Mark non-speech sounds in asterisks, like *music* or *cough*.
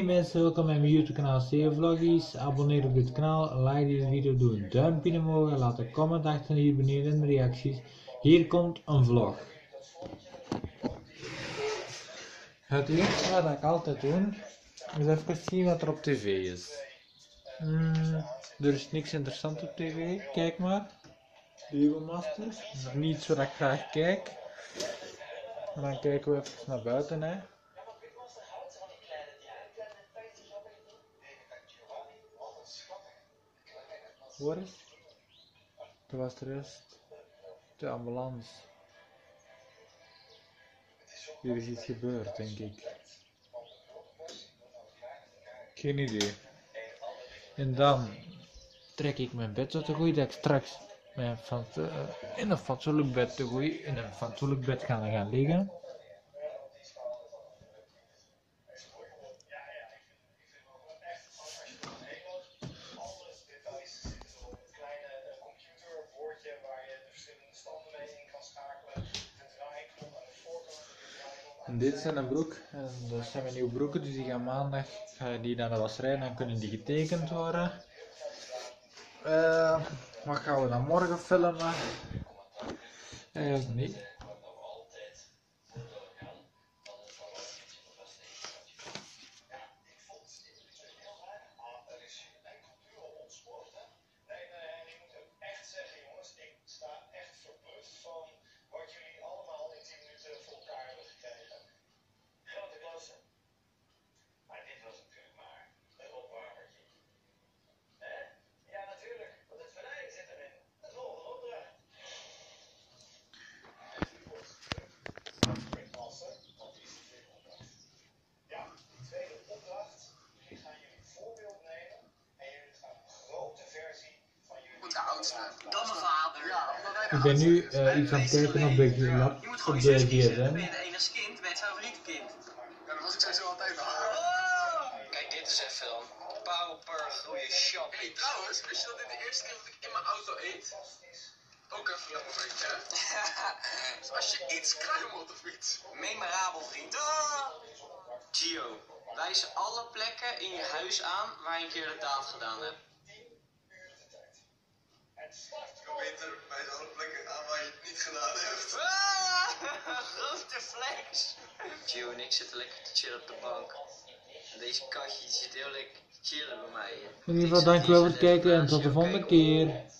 mensen, welkom bij mijn YouTube kanaal Vloggies. Abonneer op dit kanaal, like deze video, doe een duimpje omhoog en laat een comment achter hier beneden in de reacties. Hier komt een vlog. Het eerste wat ik altijd doe, is even zien wat er op tv is. Hmm, er is niks interessants op tv, kijk maar. Lego Masters, niets wat ik graag kijk. Maar dan kijken we even naar buiten hè. Hoor eens. Er was de rest. De ambulance. Hier is iets gebeurd, denk ik. Geen idee. En dan trek ik mijn bed zo te gooien dat ik straks mijn eh, in een fatsoenlijk bed te gooien. In een fatsoenlijk bed gaan gaan liggen. En dit zijn een broek, en dat zijn mijn nieuwe broeken, dus die gaan maandag je die naar de wasserij en dan kunnen die getekend worden. Eh, wat gaan we dan morgen filmen? Eigenlijk niet. Domme vader. Ik ben nu is. eh, iets aan het kijken op de, lap- Je moet op gewoon de eens kiezen. Ben gsm. je de enige kind? Ben je het favoriete kind? Ja, dat was ik sowieso altijd al. Kijk, dit is even dan. Parel per goede shop. Hey, trouwens, wist je dat dit de eerste keer dat ik in mijn auto eet? Ook even een momentje, hè? Dus *laughs* als je iets kruimelt op de fiets. Memorabel, vriend. Ah! Gio, wijs alle plekken in je huis aan waar je een keer de daad gedaan hebt. Beter bij alle plekken aan waar je het niet gedaan hebt. Ah, grote flex. Gio en ik zitten lekker te chillen op de bank. Deze katje zit heel lekker te chillen bij mij. In ieder geval dankjewel voor het kijken en tot de volgende keer.